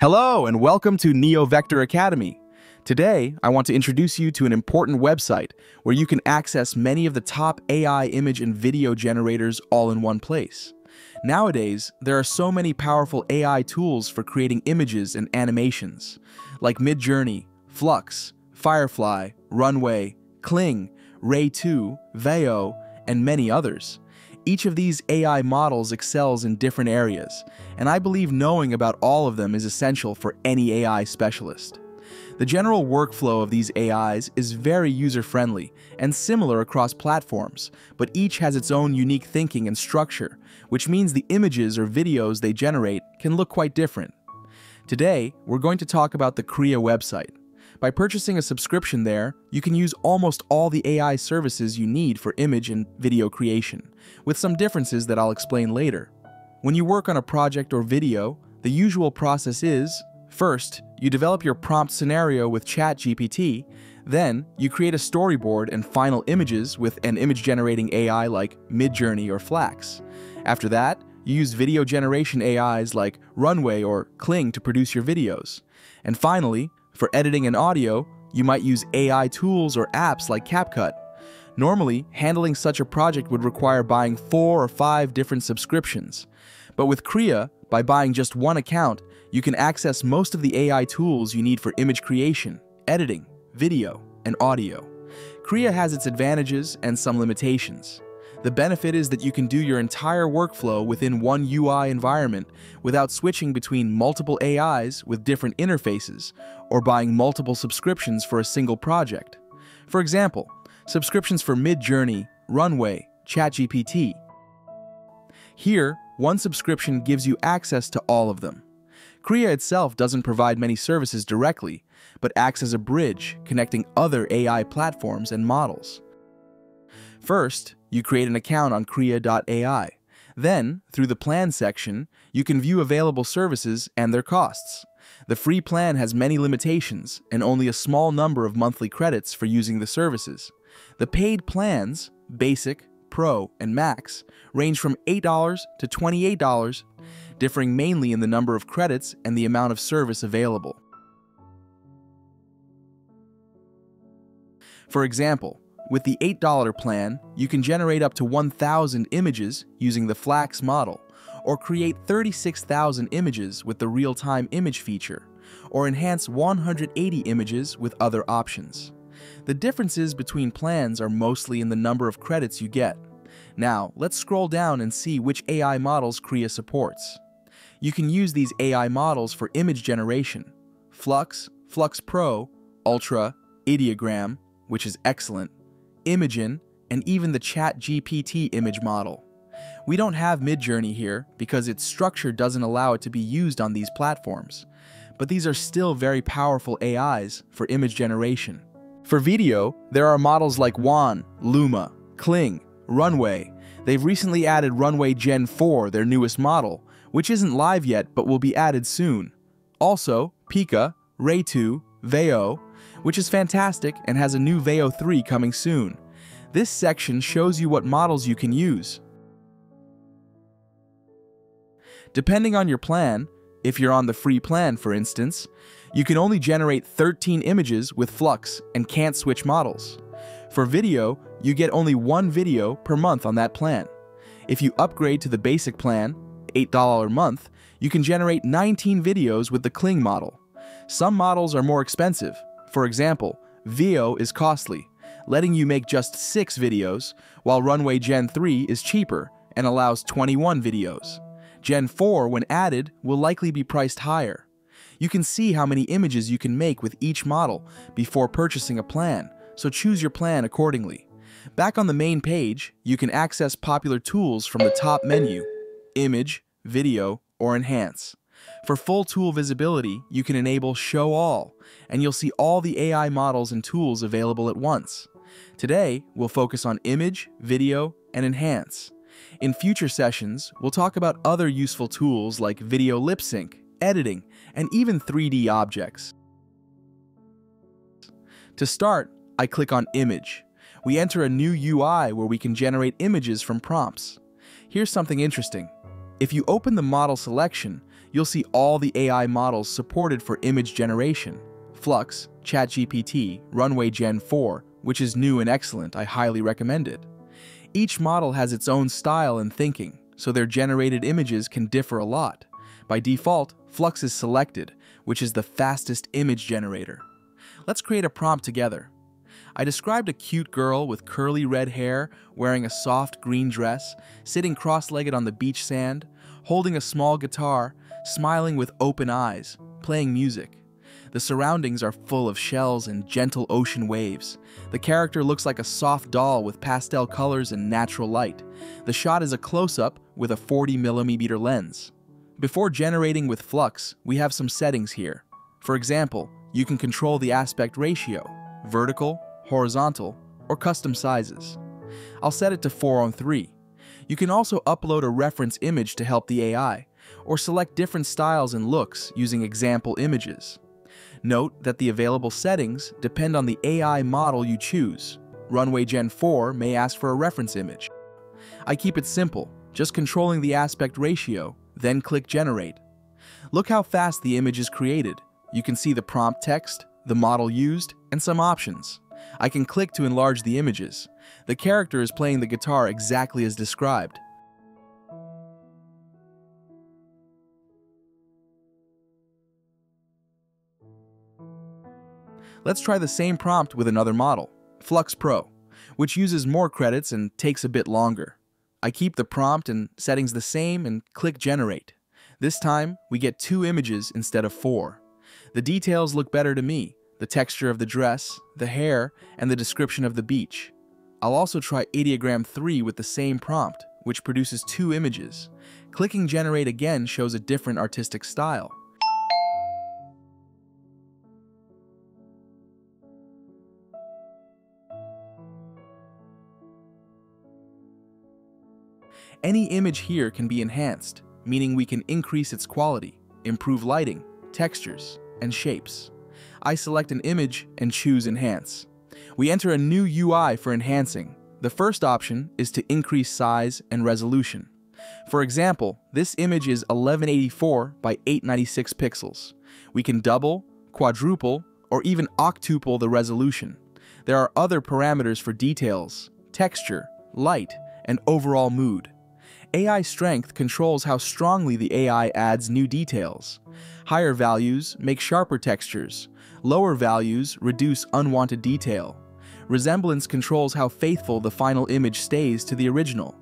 Hello, and welcome to NeoVector Academy. Today, I want to introduce you to an important website where you can access many of the top AI image and video generators all in one place. Nowadays, there are so many powerful AI tools for creating images and animations, like Midjourney, Flux, Firefly, Runway, Kling, Ray 2, Veo, and many others. Each of these AI models excels in different areas, and I believe knowing about all of them is essential for any AI specialist. The general workflow of these AIs is very user-friendly and similar across platforms, but each has its own unique thinking and structure, which means the images or videos they generate can look quite different. Today, we're going to talk about the Krea website. By purchasing a subscription there, you can use almost all the AI services you need for image and video creation, with some differences that I'll explain later. When you work on a project or video, the usual process is, first, you develop your prompt scenario with ChatGPT, then you create a storyboard and final images with an image generating AI like Midjourney or Flux. After that, you use video generation AIs like Runway or Kling to produce your videos. And finally, for editing and audio, you might use AI tools or apps like CapCut. Normally, handling such a project would require buying four or five different subscriptions. But with Krea, by buying just one account, you can access most of the AI tools you need for image creation, editing, video, and audio. Krea has its advantages and some limitations. The benefit is that you can do your entire workflow within one UI environment without switching between multiple AIs with different interfaces or buying multiple subscriptions for a single project. For example, subscriptions for Midjourney, Runway, ChatGPT. Here, one subscription gives you access to all of them. Krea itself doesn't provide many services directly, but acts as a bridge connecting other AI platforms and models. First, you create an account on Krea.ai. Then, through the Plan section, you can view available services and their costs. The free plan has many limitations and only a small number of monthly credits for using the services. The paid plans, Basic, Pro, and Max, range from $8 to $28, differing mainly in the number of credits and the amount of service available. For example, with the $8 plan, you can generate up to 1,000 images using the Flax model, or create 36,000 images with the real-time image feature, or enhance 180 images with other options. The differences between plans are mostly in the number of credits you get. Now, let's scroll down and see which AI models Krea supports. You can use these AI models for image generation. Flux, Flux Pro, Ultra, Ideogram, which is excellent, Imagen, and even the ChatGPT image model. We don't have Midjourney here because its structure doesn't allow it to be used on these platforms, but these are still very powerful AIs for image generation. For video, there are models like Wan, Luma, Kling, Runway. They've recently added Runway Gen 4, their newest model, which isn't live yet but will be added soon. Also, Pika, Ray 2, Veo, which is fantastic and has a new Veo 3 coming soon. This section shows you what models you can use. Depending on your plan, if you're on the free plan for instance, you can only generate 13 images with Flux and can't switch models. For video, you get only one video per month on that plan. If you upgrade to the basic plan, $8 a month, you can generate 19 videos with the Kling model. Some models are more expensive, for example, Veo is costly, letting you make just 6 videos, while Runway Gen 3 is cheaper and allows 21 videos. Gen 4, when added, will likely be priced higher. You can see how many images you can make with each model before purchasing a plan, so choose your plan accordingly. Back on the main page, you can access popular tools from the top menu, Image, Video, or Enhance. For full tool visibility, you can enable Show All, and you'll see all the AI models and tools available at once. Today, we'll focus on Image, Video, and Enhance. In future sessions, we'll talk about other useful tools like video lip sync, editing, and even 3D objects. To start, I click on Image. We enter a new UI where we can generate images from prompts. Here's something interesting. If you open the model selection, you'll see all the AI models supported for image generation. Flux, ChatGPT, Runway Gen 4, which is new and excellent, I highly recommend it. Each model has its own style and thinking, so their generated images can differ a lot. By default, Flux is selected, which is the fastest image generator. Let's create a prompt together. I described a cute girl with curly red hair, wearing a soft green dress, sitting cross-legged on the beach sand, holding a small guitar, smiling with open eyes, playing music. The surroundings are full of shells and gentle ocean waves. The character looks like a soft doll with pastel colors and natural light. The shot is a close-up with a 40mm lens. Before generating with Flux, we have some settings here. For example, you can control the aspect ratio, vertical, horizontal, or custom sizes. I'll set it to 4 on 3. You can also upload a reference image to help the AI, or select different styles and looks using example images. Note that the available settings depend on the AI model you choose. Runway Gen 4 may ask for a reference image. I keep it simple, just controlling the aspect ratio, then click Generate. Look how fast the image is created. You can see the prompt text, the model used, and some options. I can click to enlarge the images. The character is playing the guitar exactly as described. Let's try the same prompt with another model, Flux Pro, which uses more credits and takes a bit longer. I keep the prompt and settings the same and click Generate. This time, we get two images instead of four. The details look better to me, the texture of the dress, the hair, and the description of the beach. I'll also try Ideogram 3 with the same prompt, which produces two images. Clicking Generate again shows a different artistic style. Any image here can be enhanced, meaning we can increase its quality, improve lighting, textures, and shapes. I select an image and choose Enhance. We enter a new UI for enhancing. The first option is to increase size and resolution. For example, this image is 1184 by 896 pixels. We can double, quadruple, or even octuple the resolution. There are other parameters for details, texture, light, and overall mood. AI strength controls how strongly the AI adds new details. Higher values make sharper textures, Lower values reduce unwanted detail. Resemblance controls how faithful the final image stays to the original.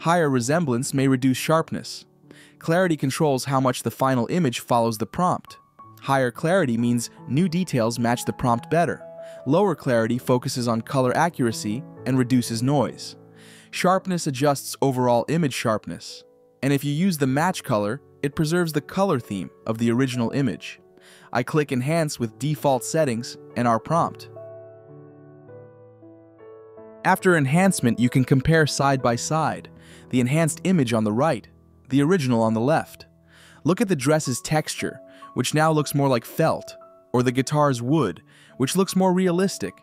Higher resemblance may reduce sharpness. Clarity controls how much the final image follows the prompt. Higher clarity means new details match the prompt better. Lower clarity focuses on color accuracy and reduces noise. Sharpness adjusts overall image sharpness. And if you use the match color, it preserves the color theme of the original image. I click Enhance with default settings and our prompt. After enhancement, you can compare side by side, the enhanced image on the right, the original on the left. Look at the dress's texture, which now looks more like felt, or the guitar's wood, which looks more realistic.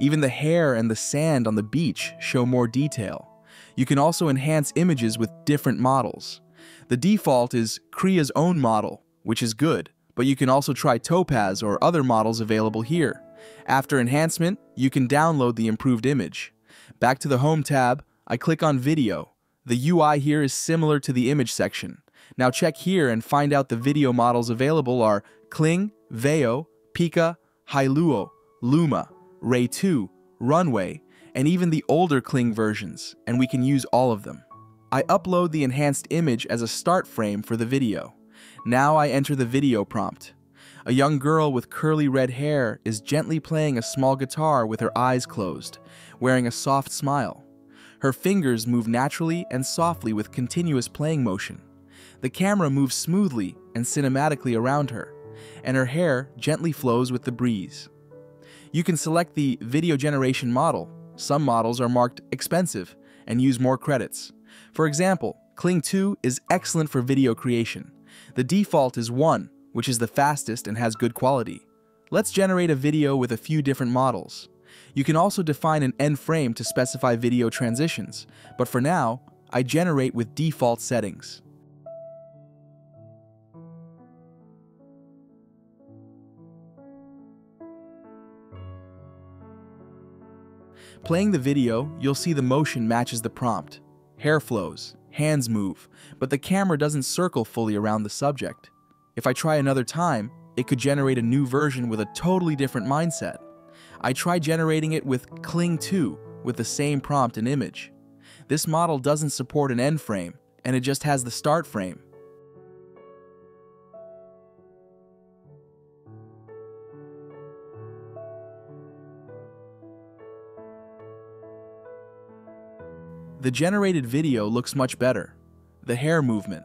Even the hair and the sand on the beach show more detail. You can also enhance images with different models. The default is Krea's own model, which is good but you can also try Topaz or other models available here. After enhancement, you can download the improved image. Back to the Home tab, I click on Video. The UI here is similar to the image section. Now check here and find out the video models available are Kling, Veo, Pika, Hailuo, Luma, Ray 2, Runway, and even the older Kling versions, and we can use all of them. I upload the enhanced image as a start frame for the video. Now I enter the video prompt. A young girl with curly red hair is gently playing a small guitar with her eyes closed, wearing a soft smile. Her fingers move naturally and softly with continuous playing motion. The camera moves smoothly and cinematically around her, and her hair gently flows with the breeze. You can select the video generation model. Some models are marked expensive and use more credits. For example, Kling 2 is excellent for video creation. The default is 1, which is the fastest and has good quality. Let's generate a video with a few different models. You can also define an end frame to specify video transitions, but for now, I generate with default settings. Playing the video, you'll see the motion matches the prompt. Hair flows, hands move, but the camera doesn't circle fully around the subject. If I try another time, it could generate a new version with a totally different mindset. I tried generating it with Kling 2 with the same prompt and image. This model doesn't support an end frame, and it just has the start frame. The generated video looks much better. The hair movement,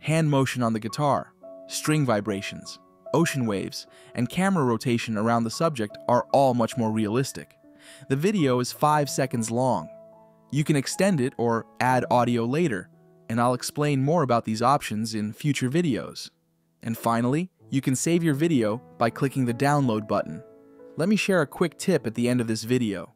hand motion on the guitar, string vibrations, ocean waves, and camera rotation around the subject are all much more realistic. The video is 5 seconds long. You can extend it or add audio later, and I'll explain more about these options in future videos. And finally, you can save your video by clicking the download button. Let me share a quick tip at the end of this video.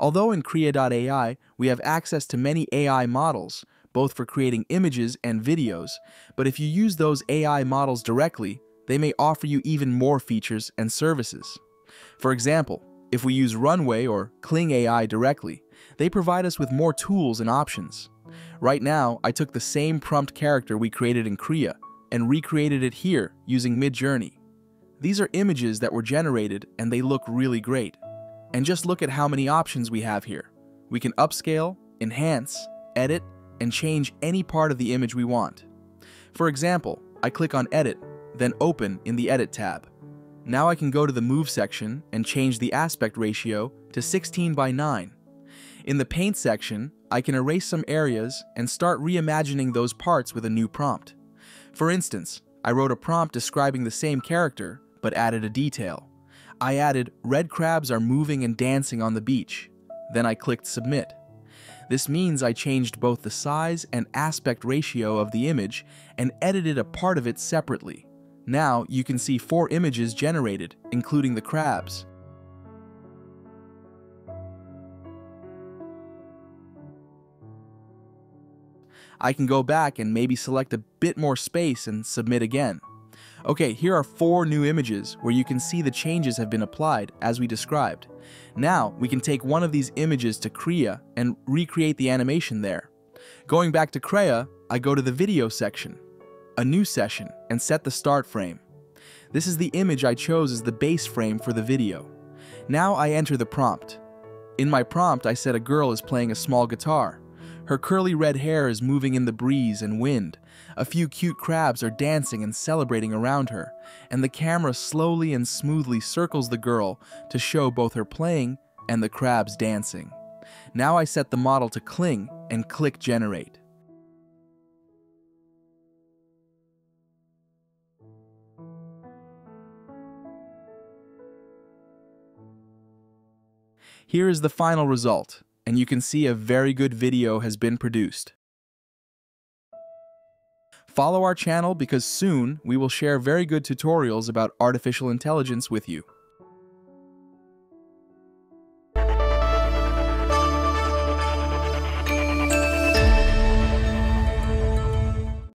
Although in Krea.ai we have access to many AI models, both for creating images and videos, but if you use those AI models directly, they may offer you even more features and services. For example, if we use Runway or Kling AI directly, they provide us with more tools and options. Right now, I took the same prompt character we created in Krea and recreated it here using Midjourney. These are images that were generated and they look really great. And just look at how many options we have here. We can upscale, enhance, edit, and change any part of the image we want. For example, I click on Edit, then Open in the Edit tab. Now I can go to the Move section and change the aspect ratio to 16 by 9. In the Paint section, I can erase some areas and start reimagining those parts with a new prompt. For instance, I wrote a prompt describing the same character, but added a detail. I added, red crabs are moving and dancing on the beach. Then I clicked submit. This means I changed both the size and aspect ratio of the image and edited a part of it separately. Now you can see four images generated, including the crabs. I can go back and maybe select a bit more space and submit again. Okay, here are four new images where you can see the changes have been applied as we described. Now we can take one of these images to Krea and recreate the animation there. Going back to Krea, I go to the video section, a new session, and set the start frame. This is the image I chose as the base frame for the video. Now I enter the prompt. In my prompt, I said a girl is playing a small guitar. Her curly red hair is moving in the breeze and wind. A few cute crabs are dancing and celebrating around her, and the camera slowly and smoothly circles the girl to show both her playing and the crabs dancing. Now I set the model to Kling and click Generate. Here is the final result and you can see a very good video has been produced. Follow our channel because soon we will share very good tutorials about artificial intelligence with you.